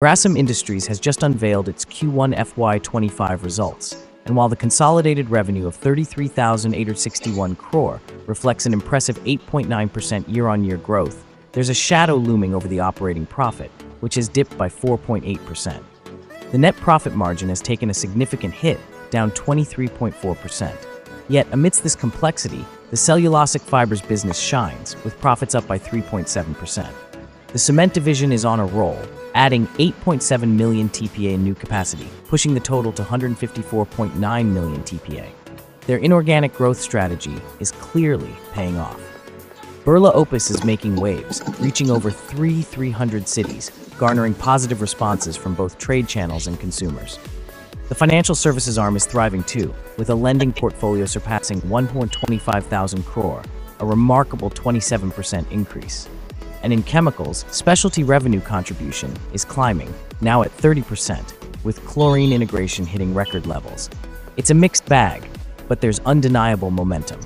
Grasim Industries has just unveiled its Q1 FY25 results, and while the consolidated revenue of 33,861 crore reflects an impressive 8.9% year-on-year growth, there's a shadow looming over the operating profit, which has dipped by 4.8%. The net profit margin has taken a significant hit, down 23.4%. Yet, amidst this complexity, the cellulosic fibers business shines, with profits up by 3.7%. The cement division is on a roll, adding 8.7 million TPA in new capacity, pushing the total to 154.9 million TPA. Their inorganic growth strategy is clearly paying off. Birla Opus is making waves, reaching over three 300 cities, garnering positive responses from both trade channels and consumers. The financial services arm is thriving too, with a lending portfolio surpassing 125,000 crore, a remarkable 27% increase. And in chemicals, specialty revenue contribution is climbing, now at 30%, with chlorine integration hitting record levels. It's a mixed bag, but there's undeniable momentum.